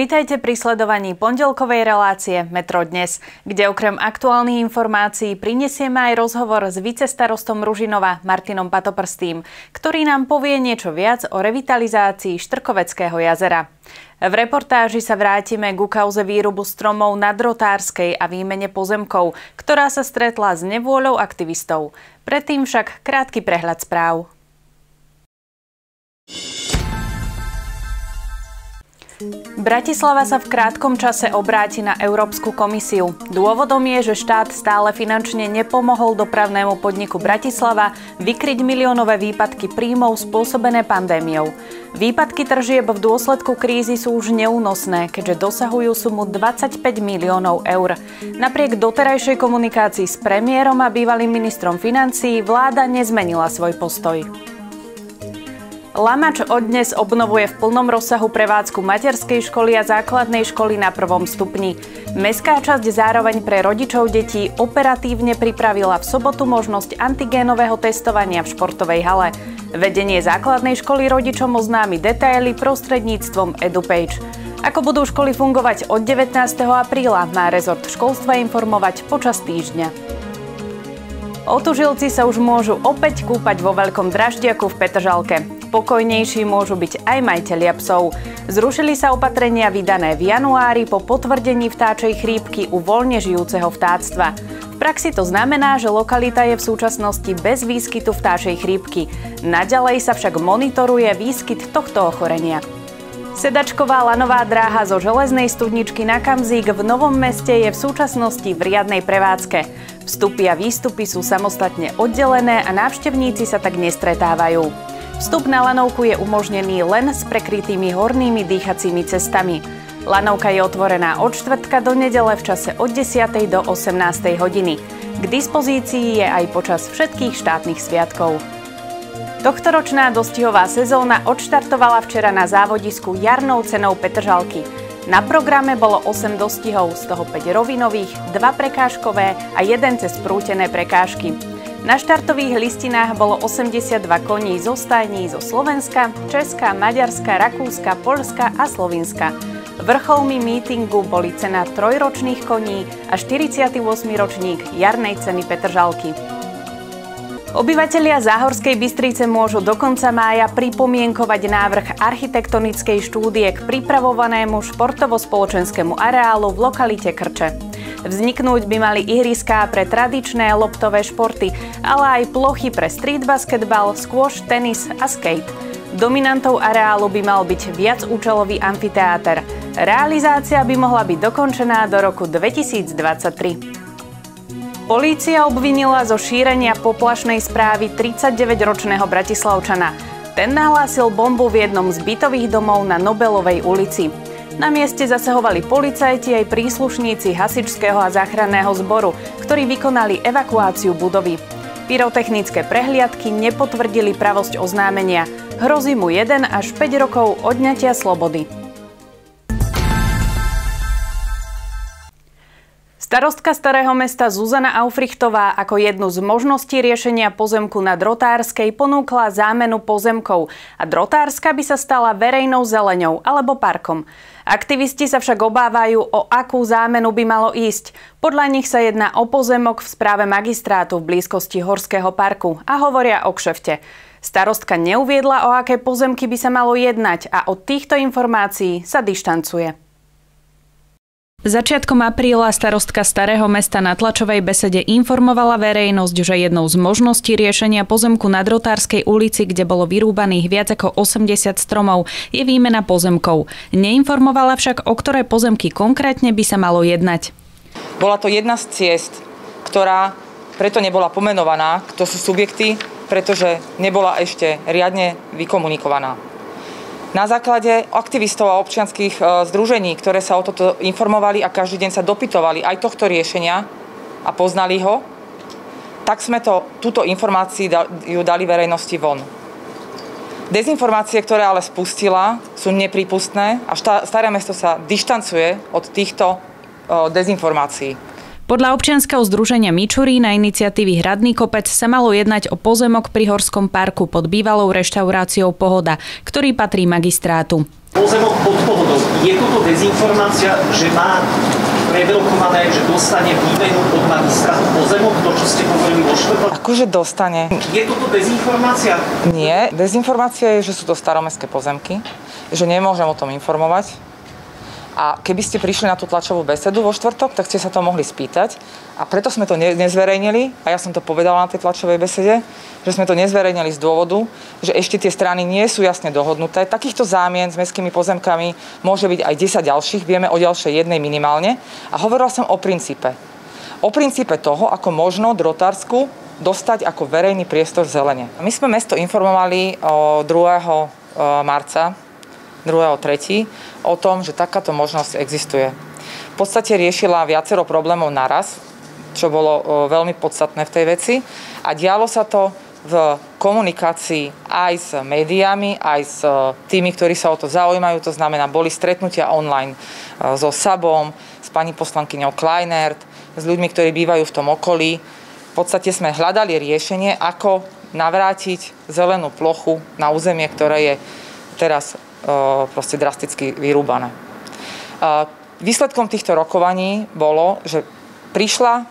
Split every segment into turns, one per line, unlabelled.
Vitajte pri sledovaní pondelkovej relácie Metro dnes, kde okrem aktuálnych informácií prinesieme aj rozhovor s vicestarostom Ružinova Martinom Patoprstým, ktorý nám povie niečo viac o revitalizácii Štrkoveckého jazera. V reportáži sa vrátime ku kauze výrubu stromov na Drotárskej a výmene pozemkov, ktorá sa stretla s nevôľou aktivistov. Predtým však krátky prehľad správ. Bratislava sa v krátkom čase obráti na Európsku komisiu. Dôvodom je, že štát stále finančne nepomohol dopravnému podniku Bratislava vykryť miliónové výpadky príjmov spôsobené pandémiou. Výpadky tržieb v dôsledku krízy sú už neúnosné, keďže dosahujú sumu 25 miliónov eur. Napriek doterajšej komunikácii s premiérom a bývalým ministrom financií vláda nezmenila svoj postoj. Lamač odnes obnovuje v plnom rozsahu prevádzku materskej školy a základnej školy na prvom stupni. Mestská časť zároveň pre rodičov detí operatívne pripravila v sobotu možnosť antigénového testovania v športovej hale. Vedenie základnej školy rodičom oznámi detaily prostredníctvom EduPage. Ako budú školy fungovať od 19. apríla, má rezort školstva informovať počas týždňa. Otužilci sa už môžu opäť kúpať vo veľkom draždiaku v Petržalke. Spokojnejší môžu byť aj majiteľia psov. Zrušili sa opatrenia vydané v januári po potvrdení vtáčej chrípky u voľne žijúceho vtáctva. V praxi to znamená, že lokalita je v súčasnosti bez výskytu vtáčej chrípky. Naďalej sa však monitoruje výskyt tohto ochorenia. Sedačková lanová dráha zo železnej studničky na Kamzík v Novom meste je v súčasnosti v riadnej prevádzke. Vstupy a výstupy sú samostatne oddelené a návštevníci sa tak nestretávajú. Vstup na lanovku je umožnený len s prekrytými hornými dýchacími cestami. Lanovka je otvorená od čtvrtka do nedele v čase od 10. do 18. hodiny. K dispozícii je aj počas všetkých štátnych sviatkov. Tohtoročná dostihová sezóna odštartovala včera na závodisku jarnou cenou Petržalky. Na programe bolo 8 dostihov, z toho 5 rovinových, 2 prekážkové a 1 cez prútené prekážky. Na štartových listinách bolo 82 koní zo stajní zo Slovenska, Česka, Maďarska, Rakúska, Polska a Slovinska. Vrcholmi mítingu boli cena trojročných koní a 48. ročník jarnej ceny Petržalky. Obyvatelia Záhorskej Bystrice môžu do konca mája pripomienkovať návrh architektonickej štúdie k pripravovanému športovo-spoločenskému areálu v lokalite Krče. Vzniknúť by mali ihriská pre tradičné loptové športy, ale aj plochy pre street basketbal, squash, tenis a skate. Dominantou areálu by mal byť viacúčelový amfiteáter. Realizácia by mohla byť dokončená do roku 2023. Polícia obvinila zo šírenia poplašnej správy 39-ročného Bratislavčana. Ten nahlásil bombu v jednom z bytových domov na Nobelovej ulici. Na mieste zasahovali policajti aj príslušníci hasičského a záchranného zboru, ktorí vykonali evakuáciu budovy. Pyrotechnické prehliadky nepotvrdili pravosť oznámenia. Hrozí mu 1 až 5 rokov odňatia slobody. Starostka Starého mesta Zuzana Aufrichtová ako jednu z možností riešenia pozemku na Drotárskej ponúkla zámenu pozemkov a Drotárska by sa stala verejnou zeleňou alebo parkom. Aktivisti sa však obávajú, o akú zámenu by malo ísť. Podľa nich sa jedná o pozemok v správe magistrátu v blízkosti Horského parku a hovoria o kšefte. Starostka neuviedla, o aké pozemky by sa malo jednať a od týchto informácií sa dištancuje. Začiatkom apríla starostka Starého mesta na tlačovej besede informovala verejnosť, že jednou z možností riešenia pozemku na Drotárskej ulici, kde bolo vyrúbaných viac ako 80 stromov, je výmena pozemkov. Neinformovala však, o ktoré pozemky konkrétne by sa malo jednať.
Bola to jedna z ciest, ktorá preto nebola pomenovaná, kto sú subjekty, pretože nebola ešte riadne vykomunikovaná. Na základe aktivistov a občianských e, združení, ktoré sa o toto informovali a každý deň sa dopytovali aj tohto riešenia a poznali ho, tak sme to, túto informáciu dali verejnosti von. Dezinformácie, ktoré ale spustila, sú neprípustné a Staré mesto sa dištancuje od týchto e, dezinformácií.
Podľa občianskeho združenia Mičurí na iniciatívy Hradný kopec sa malo jednať o pozemok pri Horskom parku pod bývalou reštauráciou Pohoda, ktorý patrí magistrátu.
Pozemok pod Pohodou Je toto dezinformácia, že má prevelkované, že dostane výmenu od magistrátu pozemok, to, čo ste hovorili vo štvrtok?
Akože dostane.
Je toto dezinformácia?
Nie. Dezinformácia je, že sú to staromestské pozemky, že nemôžem o tom informovať a keby ste prišli na tú tlačovú besedu vo štvrtok, tak ste sa to mohli spýtať. A preto sme to nezverejnili, a ja som to povedala na tej tlačovej besede, že sme to nezverejnili z dôvodu, že ešte tie strany nie sú jasne dohodnuté. Takýchto zámien s mestskými pozemkami môže byť aj 10 ďalších, vieme o ďalšej jednej minimálne. A hovorila som o princípe. O princípe toho, ako možno Drotársku dostať ako verejný priestor zelene. My sme mesto informovali 2. marca 2.3. o tom, že takáto možnosť existuje. V podstate riešila viacero problémov naraz, čo bolo veľmi podstatné v tej veci a dialo sa to v komunikácii aj s médiami, aj s tými, ktorí sa o to zaujímajú. To znamená, boli stretnutia online so Sabom, s pani poslankyňou Kleinert, s ľuďmi, ktorí bývajú v tom okolí. V podstate sme hľadali riešenie, ako navrátiť zelenú plochu na územie, ktoré je teraz proste drasticky vyrúbané. Výsledkom týchto rokovaní bolo, že prišla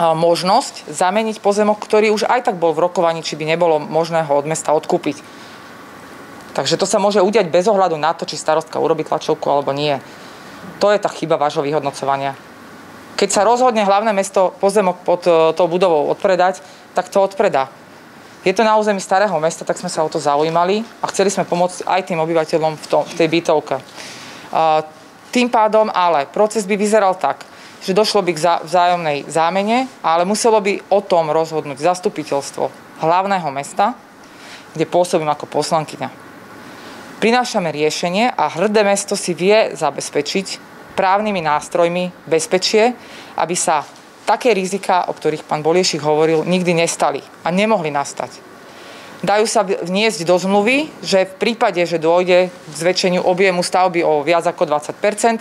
možnosť zameniť pozemok, ktorý už aj tak bol v rokovaní, či by nebolo možné ho od mesta odkúpiť. Takže to sa môže udiať bez ohľadu na to, či starostka urobí tlačovku alebo nie. To je tá chyba vášho vyhodnocovania. Keď sa rozhodne hlavné mesto pozemok pod e, tou budovou odpredať, tak to odpredá. Je to na území starého mesta, tak sme sa o to zaujímali a chceli sme pomôcť aj tým obyvateľom v, tom, v tej bytovke. Tým pádom ale proces by vyzeral tak, že došlo by k vzájomnej zámene, ale muselo by o tom rozhodnúť zastupiteľstvo hlavného mesta, kde pôsobím ako poslankyňa. Prinášame riešenie a hrdé mesto si vie zabezpečiť právnymi nástrojmi bezpečie, aby sa také rizika, o ktorých pán Boliešik hovoril, nikdy nestali a nemohli nastať. Dajú sa vniesť do zmluvy, že v prípade, že dôjde k zväčšeniu objemu stavby o viac ako 20 e,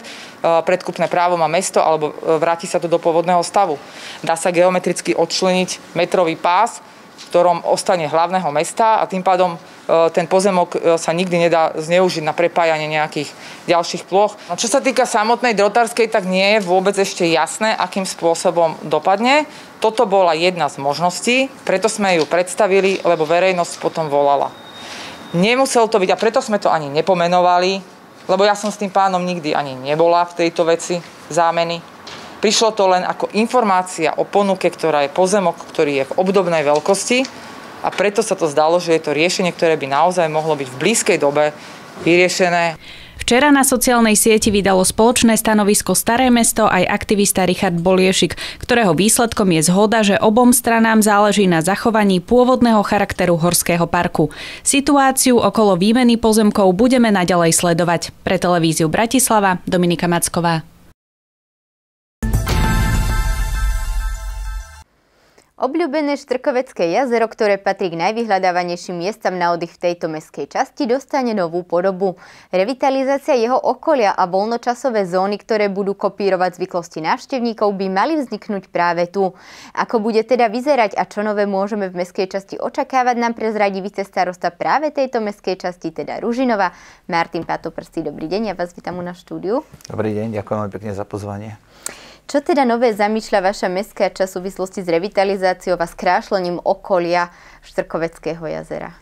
predkupné právo má mesto alebo e, vráti sa to do pôvodného stavu. Dá sa geometricky odčleniť metrový pás, v ktorom ostane hlavného mesta a tým pádom ten pozemok e, sa nikdy nedá zneužiť na prepájanie nejakých ďalších ploch. No, čo sa týka samotnej drotárskej, tak nie je vôbec ešte jasné, akým spôsobom dopadne. Toto bola jedna z možností, preto sme ju predstavili, lebo verejnosť potom volala. Nemusel to byť, a preto sme to ani nepomenovali, lebo ja som s tým pánom nikdy ani nebola v tejto veci zámeny. Prišlo to len ako informácia o ponuke, ktorá je pozemok, ktorý je v obdobnej veľkosti a preto sa to zdalo, že je to riešenie, ktoré by naozaj mohlo byť v blízkej dobe vyriešené.
Včera na sociálnej sieti vydalo spoločné stanovisko Staré mesto aj aktivista Richard Boliešik, ktorého výsledkom je zhoda, že obom stranám záleží na zachovaní pôvodného charakteru Horského parku. Situáciu okolo výmeny pozemkov budeme naďalej sledovať. Pre televíziu Bratislava Dominika Macková.
Obľúbené Štrkovecké jazero, ktoré patrí k najvyhľadávanejším miestam na oddych v tejto meskej časti, dostane novú podobu. Revitalizácia jeho okolia a voľnočasové zóny, ktoré budú kopírovať zvyklosti návštevníkov, by mali vzniknúť práve tu. Ako bude teda vyzerať a čo nové môžeme v meskej časti očakávať, nám prezradí vicestarosta práve tejto meskej časti, teda Ružinova. Martin Patoprstý, dobrý deň, ja vás vítam na štúdiu.
Dobrý deň, ďakujem pekne za pozvanie.
Čo teda nové zamýšľa vaša mestská časť v súvislosti s revitalizáciou a skrášlením okolia Štrkoveckého jazera?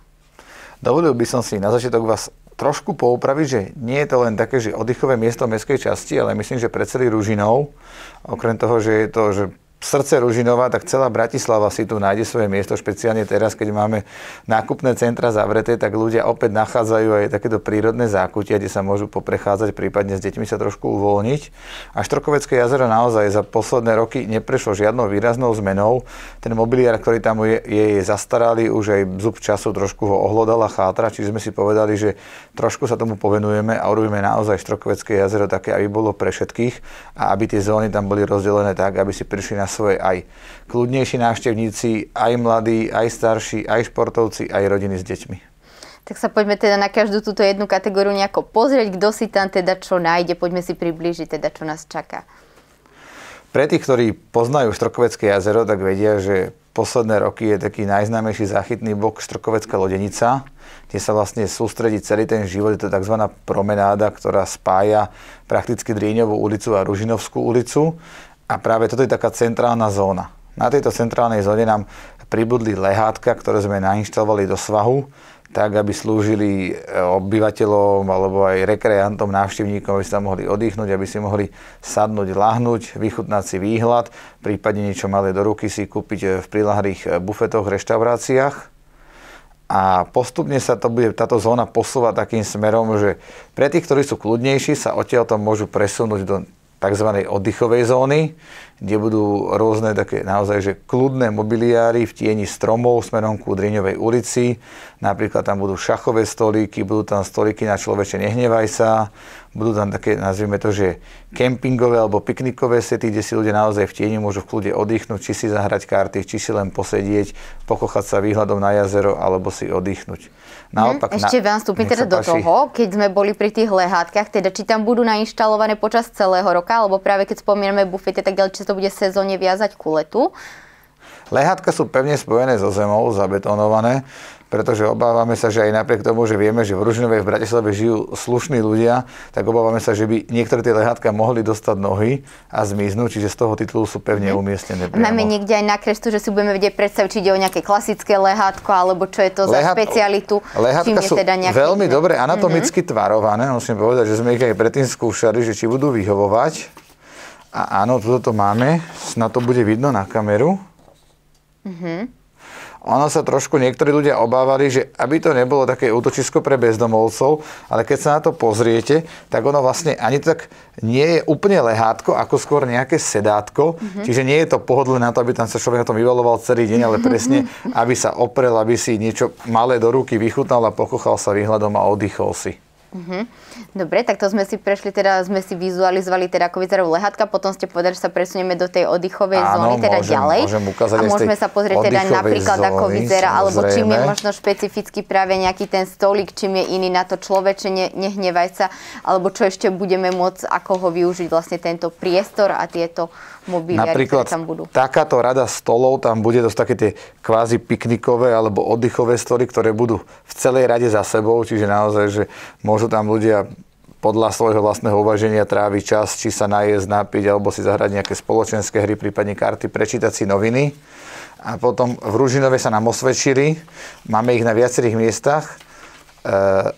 Dovolil by som si na začiatok vás trošku poupraviť, že nie je to len také, že oddychové miesto mestskej časti, ale myslím, že pre celý Ružinov, okrem toho, že je to, že srdce Ružinova, tak celá Bratislava si tu nájde svoje miesto, špeciálne teraz, keď máme nákupné centra zavreté, tak ľudia opäť nachádzajú aj takéto prírodné zákutia, kde sa môžu poprechádzať, prípadne s deťmi sa trošku uvoľniť. A Štrokovecké jazero naozaj za posledné roky neprešlo žiadnou výraznou zmenou. Ten mobiliár, ktorý tam je, je, zastaralý, už aj zub času trošku ho ohlodal a chátra, čiže sme si povedali, že trošku sa tomu povenujeme a urobíme naozaj Štrokovecké jazero také, aby bolo pre všetkých a aby tie zóny tam boli rozdelené tak, aby si prišli na svoje aj kľudnejší návštevníci, aj mladí, aj starší, aj športovci, aj rodiny s deťmi.
Tak sa poďme teda na každú túto jednu kategóriu nejako pozrieť, kto si tam teda čo nájde, poďme si priblížiť teda, čo nás čaká.
Pre tých, ktorí poznajú Štrokovecké jazero, tak vedia, že posledné roky je taký najznámejší záchytný bok Štrkovecká lodenica, kde sa vlastne sústredí celý ten život. Je to tzv. promenáda, ktorá spája prakticky Dríňovú ulicu a Ružinovskú ulicu. A práve toto je taká centrálna zóna. Na tejto centrálnej zóne nám pribudli lehátka, ktoré sme nainštalovali do svahu tak, aby slúžili e, obyvateľom alebo aj rekreantom, návštevníkom, aby tam mohli oddychnúť, aby si mohli sadnúť, lahnúť, vychutnať si výhľad, prípadne niečo malé do ruky si kúpiť e, v prilahlých e, bufetoch, reštauráciách. A postupne sa to bude, táto zóna posúva takým smerom, že pre tých, ktorí sú kľudnejší, sa odtiaľ to môžu presunúť do tzv. oddychovej zóny, kde budú rôzne také naozaj že kľudné mobiliáry v tieni stromov smerom ku Driňovej ulici. Napríklad tam budú šachové stolíky, budú tam stolíky na človeče nehnevaj sa, budú tam také, nazvime to, že kempingové alebo piknikové sety, kde si ľudia naozaj v tieni môžu v kľude oddychnúť, či si zahrať karty, či si len posedieť, pokochať sa výhľadom na jazero alebo si oddychnúť.
Naopak, hm, ešte vám vstúpim teda do toho, keď sme boli pri tých lehátkach, teda či tam budú nainštalované počas celého roka, alebo práve keď spomíname bufety tak ďalej, či to bude sezónne viazať ku letu.
Lehátka sú pevne spojené so zemou, zabetonované pretože obávame sa, že aj napriek tomu, že vieme, že v Ružinovej v Bratislave žijú slušní ľudia, tak obávame sa, že by niektoré tie lehátka mohli dostať nohy a zmiznúť, čiže z toho titulu sú pevne mhm. umiestnené. Priamo.
Máme niekde aj nakrestu, že si budeme vedieť predstaviť, či ide o nejaké klasické lehátko, alebo čo je to Lehát... za špecialitu.
Lehátka sú teda nejaké... veľmi dobre anatomicky mm-hmm. tvarované, musím povedať, že sme ich aj predtým skúšali, že či budú vyhovovať. A áno, toto to máme, na to bude vidno na kameru. Mm-hmm ono sa trošku niektorí ľudia obávali, že aby to nebolo také útočisko pre bezdomovcov, ale keď sa na to pozriete, tak ono vlastne ani tak nie je úplne lehátko, ako skôr nejaké sedátko. Mm-hmm. Čiže nie je to pohodlné na to, aby tam sa človek na tom vyvaloval celý deň, ale presne, aby sa oprel, aby si niečo malé do ruky vychutnal a pokochal sa výhľadom a oddychol si.
Mm-hmm. Dobre, tak to sme si prešli, teda sme si vizualizovali, teda ako vyzerajú lehatka, potom ste povedali, že sa presunieme do tej oddychovej Áno, zóny, teda
môžem,
ďalej.
Môžem ukázať
a môžeme sa pozrieť teda napríklad, zóny, ako vyzerá, samozrejme. alebo čím je možno špecificky práve nejaký ten stolík, čím je iný na to človeče, ne, nehnevaj sa, alebo čo ešte budeme môcť, ako ho využiť vlastne tento priestor a tieto mobiliári,
Napríklad
ktoré tam budú.
takáto rada stolov, tam bude dosť také tie kvázi piknikové alebo oddychové stoly, ktoré budú v celej rade za sebou, čiže naozaj, že môžu tam ľudia podľa svojho vlastného uvaženia tráviť čas, či sa najesť, napiť, alebo si zahrať nejaké spoločenské hry, prípadne karty, prečítať si noviny. A potom v Ružinove sa nám osvedčili, máme ich na viacerých miestach, e,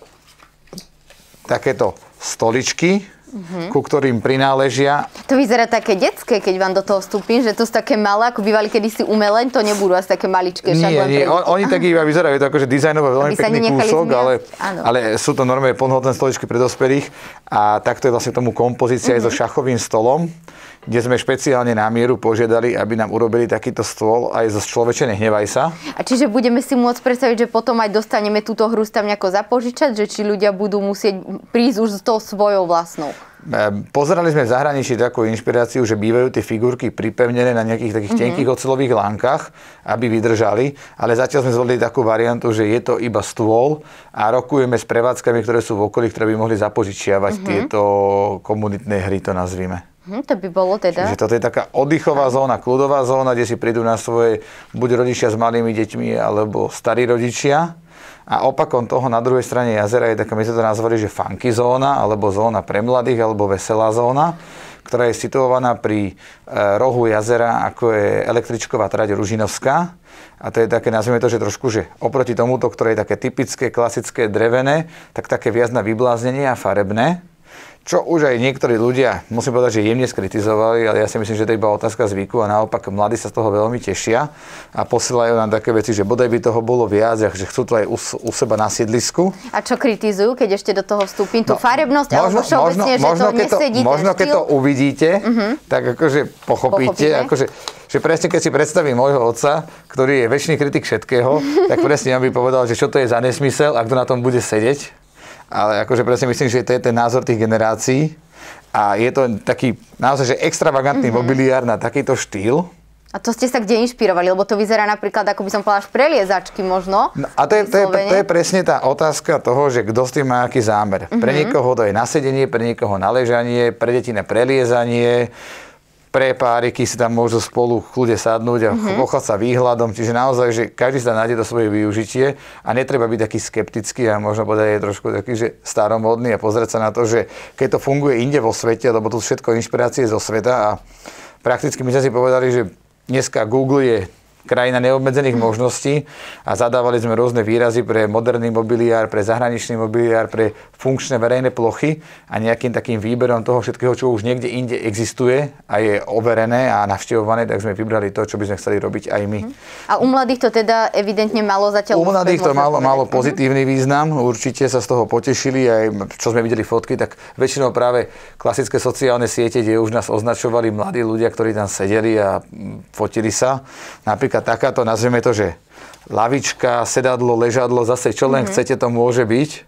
takéto stoličky, uh-huh. ku ktorým prináležia.
To vyzerá také detské, keď vám do toho vstúpim, že to sú také malé, ako bývali kedysi umelé, to nebudú asi také maličké.
Nie, nie, on, oni tak iba vyzerajú, to akože dizajnové veľmi pekný kúsok, ale, ale sú to normálne plnohodné stoličky pre dospelých a takto je vlastne tomu kompozícia uh-huh. aj so mhm. šachovým stolom kde sme špeciálne na mieru požiadali, aby nám urobili takýto stôl aj zo človeče Nehnevaj sa.
A čiže budeme si môcť predstaviť, že potom aj dostaneme túto hru tam nejako zapožičať, že či ľudia budú musieť prísť už s tou svojou vlastnou?
Ehm, pozerali sme v zahraničí takú inšpiráciu, že bývajú tie figurky pripevnené na nejakých takých mm-hmm. tenkých ocelových lánkach, aby vydržali, ale zatiaľ sme zvolili takú variantu, že je to iba stôl a rokujeme s prevádzkami, ktoré sú v okolí, ktoré by mohli zapožičiavať mm-hmm. tieto komunitné hry, to nazvime.
Hm, to by bolo teda.
Čiže toto je taká oddychová zóna, kľudová zóna, kde si prídu na svoje buď rodičia s malými deťmi, alebo starí rodičia. A opakom toho na druhej strane jazera je taká, my sme to nazvali, že funky zóna, alebo zóna pre mladých, alebo veselá zóna, ktorá je situovaná pri e, rohu jazera, ako je električková trať Ružinovská. A to je také, nazvime to, že trošku, že oproti tomuto, ktoré je také typické, klasické, drevené, tak také viac na vybláznenie a farebné čo už aj niektorí ľudia, musím povedať, že jemne skritizovali, ale ja si myslím, že to je iba otázka zvyku a naopak mladí sa z toho veľmi tešia a posielajú nám také veci, že bodaj by toho bolo viac, že chcú to aj u, u seba na sídlisku.
A čo kritizujú, keď ešte do toho vstúpim? Tú no, farebnosť možno, alebo všeobecne, že možno, to keď nesedí
to, Možno keď to uvidíte, uh-huh. tak akože pochopíte, Pochopíme. akože že presne keď si predstavím môjho otca, ktorý je väčší kritik všetkého, tak presne on by povedal, že čo to je za nesmysel a kto na tom bude sedieť ale akože presne myslím, že to je ten názor tých generácií a je to taký naozaj že extravagantný mm-hmm. mobiliár na takýto štýl.
A to ste sa kde inšpirovali? Lebo to vyzerá napríklad, ako by som povedala, špreliezačky možno.
No, a to je, to, je, to je presne tá otázka toho, že kto s tým má aký zámer. Mm-hmm. Pre mhm. niekoho to je na sedenie, pre niekoho na ležanie, pre deti na preliezanie, pre páriky si tam môžu spolu kľude sadnúť a mm-hmm. sa výhľadom. Čiže naozaj, že každý sa nájde do svoje využitie a netreba byť taký skeptický a možno povedať je trošku taký, že staromodný a pozrieť sa na to, že keď to funguje inde vo svete, lebo tu všetko inšpirácie zo sveta a prakticky my sme si povedali, že dneska Google je krajina neobmedzených možností a zadávali sme rôzne výrazy pre moderný mobiliár, pre zahraničný mobiliár, pre funkčné verejné plochy a nejakým takým výberom toho všetkého, čo už niekde inde existuje a je overené a navštevované, tak sme vybrali to, čo by sme chceli robiť aj my.
A u mladých to teda evidentne malo zatiaľ
U mladých to malo, malo mhm. pozitívny význam, určite sa z toho potešili, aj čo sme videli fotky, tak väčšinou práve klasické sociálne siete, kde už nás označovali mladí ľudia, ktorí tam sedeli a fotili sa. Napríklad napríklad takáto, nazveme to, že lavička, sedadlo, ležadlo, zase čo len mm-hmm. chcete, to môže byť.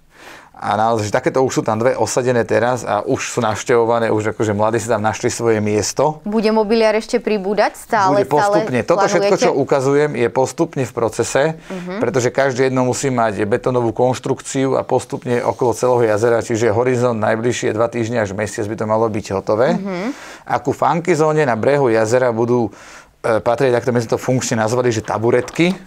A naozaj, že takéto už sú tam dve osadené teraz a už sú navštevované, už akože mladí si tam našli svoje miesto.
Bude mobiliar ešte pribúdať stále?
Bude postupne.
Stále
Toto všetko, čo ukazujem, je postupne v procese, uh-huh. pretože každé jedno musí mať betonovú konštrukciu a postupne okolo celého jazera, čiže horizont najbližšie dva týždne až mesiac by to malo byť hotové. Uh-huh. A ku funky zóne na brehu jazera budú E, patriť, ak to my sme to funkčne nazvali, že taburetky,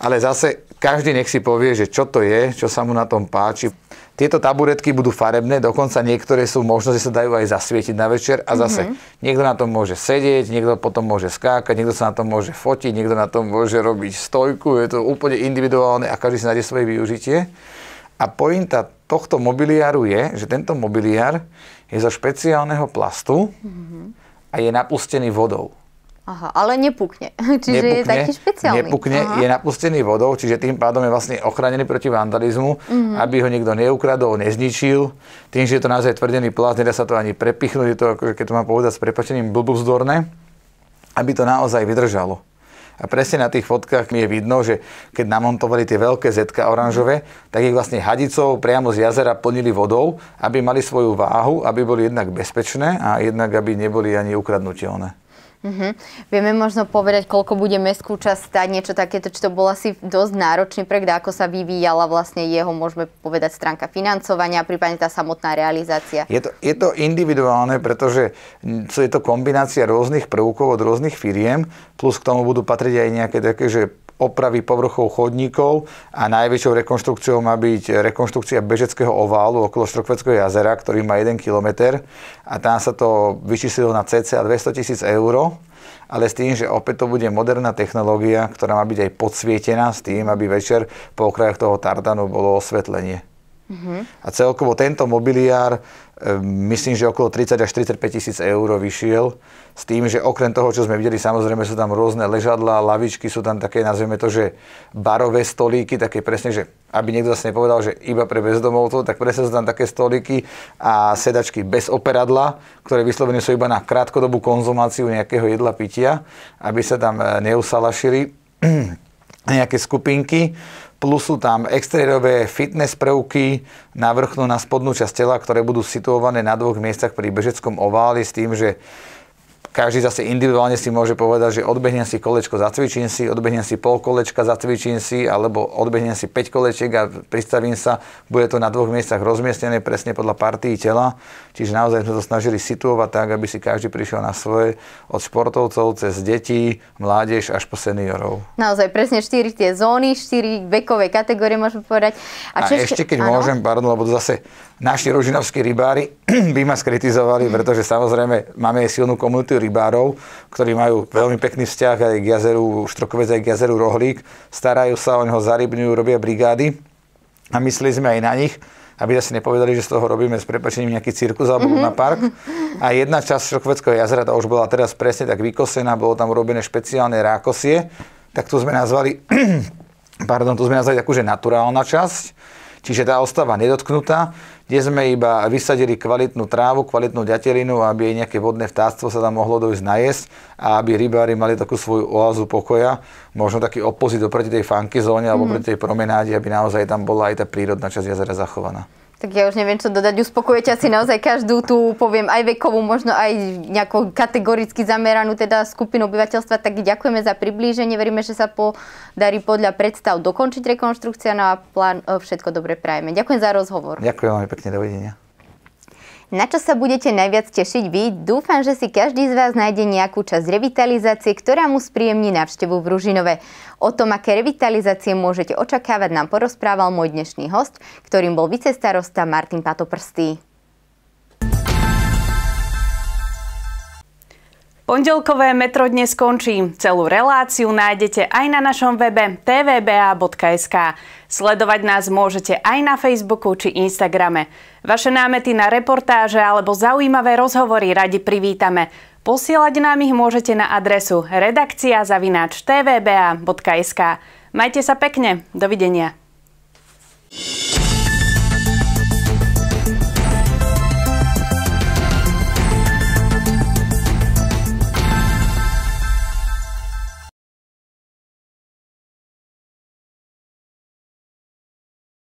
ale zase každý nech si povie, že čo to je, čo sa mu na tom páči. Tieto taburetky budú farebné, dokonca niektoré sú možno, že sa dajú aj zasvietiť na večer a zase mm-hmm. niekto na tom môže sedieť, niekto potom môže skákať, niekto sa na tom môže fotiť, niekto na tom môže robiť stojku, je to úplne individuálne a každý si nájde svoje využitie. A pointa tohto mobiliáru je, že tento mobiliár je zo špeciálneho plastu mm-hmm. a je napustený vodou.
Aha, ale nepukne. Čiže nepukne, je taký špeciálny.
Nepukne, Aha. je napustený vodou, čiže tým pádom je vlastne ochránený proti vandalizmu, mm-hmm. aby ho niekto neukradol, nezničil. Tým, že je to naozaj tvrdený plast, nedá sa to ani prepichnúť, je to, keď to mám povedať s prepačením, blbovzdorné, aby to naozaj vydržalo. A presne na tých fotkách mi je vidno, že keď namontovali tie veľké zetka oranžové, tak ich vlastne hadicou priamo z jazera plnili vodou, aby mali svoju váhu, aby boli jednak bezpečné a jednak aby neboli ani ukradnutelné.
Uh-huh. Vieme možno povedať, koľko bude mestskú časť stať, niečo takéto, či to bol asi dosť náročný projekt, ako sa vyvíjala vlastne jeho, môžeme povedať, stránka financovania, prípadne tá samotná realizácia.
Je to, je to individuálne, pretože je to kombinácia rôznych prvkov od rôznych firiem, plus k tomu budú patriť aj nejaké také, že opravy povrchov chodníkov a najväčšou rekonštrukciou má byť rekonštrukcia Bežeckého oválu okolo Štrokveckého jazera, ktorý má 1 km a tam sa to vyčíslilo na cca 200 tisíc eur ale s tým, že opäť to bude moderná technológia, ktorá má byť aj podsvietená s tým, aby večer po okrajoch toho tartanu bolo osvetlenie. Uh-huh. A celkovo tento mobiliár, e, myslím, že okolo 30 až 45 tisíc eur vyšiel, s tým, že okrem toho, čo sme videli, samozrejme sú tam rôzne ležadlá, lavičky, sú tam také, nazveme to, že barové stolíky, také presne, že aby niekto zase nepovedal, že iba pre bezdomovcov, tak presne sú tam také stolíky a sedačky bez operadla, ktoré vyslovene sú iba na krátkodobú konzumáciu nejakého jedla, pitia, aby sa tam e, neusalašili nejaké skupinky plus sú tam exteriérové fitness prvky na vrchnú na spodnú časť tela, ktoré budú situované na dvoch miestach pri bežeckom ováli s tým, že každý zase individuálne si môže povedať, že odbehnem si kolečko, zacvičím si, odbehnem si pol kolečka, zacvičím si, alebo odbehnem si 5 kolečiek a pristavím sa. Bude to na dvoch miestach rozmiestnené presne podľa partii tela. Čiže naozaj sme to snažili situovať tak, aby si každý prišiel na svoje, od športovcov cez detí, mládež až po seniorov.
Naozaj presne 4 tie zóny, 4 vekové kategórie môžeme povedať.
A, a ešte keď ano? môžem, pardon, lebo to zase naši rožinovskí rybári by ma skritizovali, pretože samozrejme máme silnú komunitu rybárov, ktorí majú veľmi pekný vzťah aj k jazeru Štrokovec, aj k jazeru Rohlík. Starajú sa o neho, zarybňujú, robia brigády. A mysleli sme aj na nich, aby asi nepovedali, že z toho robíme s prepačením nejaký cirkus alebo mm-hmm. na park. A jedna časť Štrokoveckého jazera, tá už bola teraz presne tak vykosená, bolo tam urobené špeciálne rákosie, tak tu sme nazvali, pardon, tu sme nazvali takú, že naturálna časť, čiže tá ostáva nedotknutá kde sme iba vysadili kvalitnú trávu, kvalitnú ďatelinu, aby aj nejaké vodné vtáctvo sa tam mohlo dojsť najesť a aby rybári mali takú svoju oázu pokoja, možno taký opozit oproti tej funky zóne alebo mm. proti tej promenáde, aby naozaj tam bola aj tá prírodná časť jazera zachovaná.
Tak ja už neviem, čo dodať. Uspokojete asi naozaj každú tú, poviem, aj vekovú, možno aj nejako kategoricky zameranú teda skupinu obyvateľstva. Tak ďakujeme za priblíženie. Veríme, že sa podarí podľa predstav dokončiť rekonštrukcia. No a plán e, všetko dobre prajeme. Ďakujem za rozhovor.
Ďakujem veľmi pekne. Dovidenia.
Na čo sa budete najviac tešiť vy? Dúfam, že si každý z vás nájde nejakú časť revitalizácie, ktorá mu spríjemní návštevu v Ružinove. O tom, aké revitalizácie môžete očakávať, nám porozprával môj dnešný host, ktorým bol vicestarosta Martin Patoprstý.
Pondelkové metro dnes končí. Celú reláciu nájdete aj na našom webe tvba.sk. Sledovať nás môžete aj na Facebooku či Instagrame. Vaše námety na reportáže alebo zaujímavé rozhovory radi privítame. Posielať nám ich môžete na adresu redakcia tvba.sk. Majte sa pekne. Dovidenia.